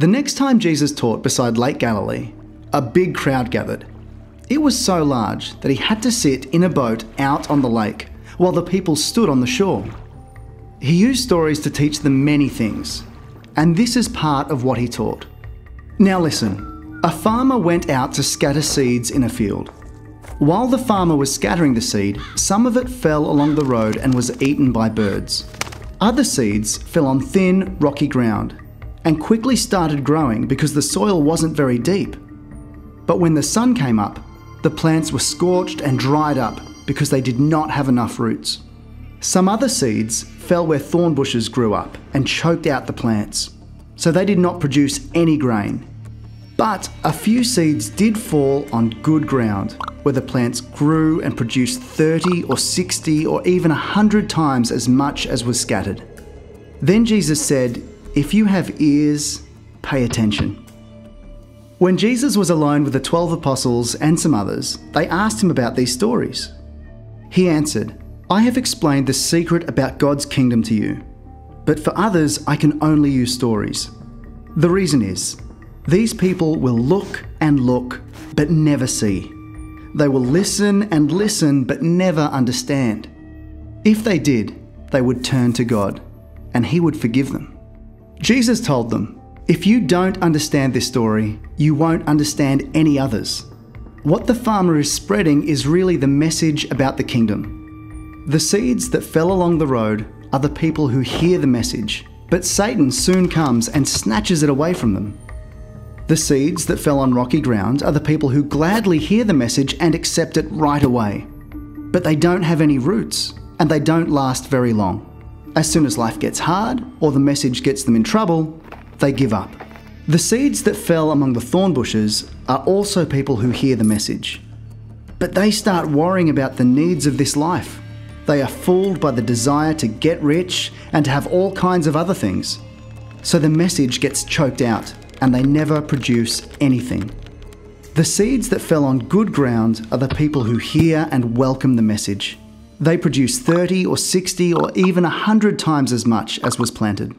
The next time Jesus taught beside Lake Galilee, a big crowd gathered. It was so large that he had to sit in a boat out on the lake while the people stood on the shore. He used stories to teach them many things, and this is part of what he taught. Now listen a farmer went out to scatter seeds in a field. While the farmer was scattering the seed, some of it fell along the road and was eaten by birds. Other seeds fell on thin, rocky ground and quickly started growing because the soil wasn't very deep. But when the sun came up, the plants were scorched and dried up because they did not have enough roots. Some other seeds fell where thorn bushes grew up and choked out the plants, so they did not produce any grain. But a few seeds did fall on good ground, where the plants grew and produced 30 or 60 or even 100 times as much as was scattered. Then Jesus said, If you have ears, pay attention. When Jesus was alone with the 12 apostles and some others, they asked him about these stories. He answered, I have explained the secret about God's kingdom to you, but for others I can only use stories. The reason is, these people will look and look, but never see. They will listen and listen, but never understand. If they did, they would turn to God, and He would forgive them. Jesus told them, If you don't understand this story, you won't understand any others. What the farmer is spreading is really the message about the kingdom. The seeds that fell along the road are the people who hear the message, but Satan soon comes and snatches it away from them. The seeds that fell on rocky ground are the people who gladly hear the message and accept it right away. But they don't have any roots, and they don't last very long. As soon as life gets hard, or the message gets them in trouble, they give up. The seeds that fell among the thorn bushes are also people who hear the message. But they start worrying about the needs of this life they are fooled by the desire to get rich and to have all kinds of other things. So the message gets choked out and they never produce anything. The seeds that fell on good ground are the people who hear and welcome the message. They produce 30 or 60 or even 100 times as much as was planted.